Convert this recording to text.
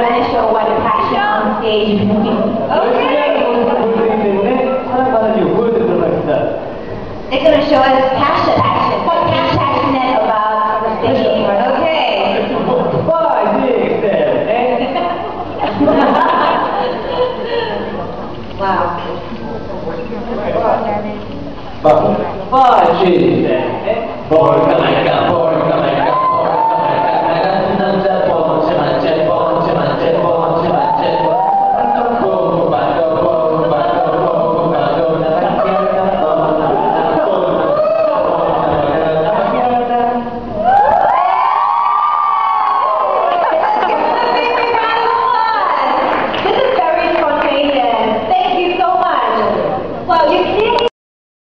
Going to show what the passion on stage means. 열심히 하는 They're going to show us passion, passion. What is passionate about the singing? Okay. Five, six, seven, eight. wow. Five, six, seven, eight.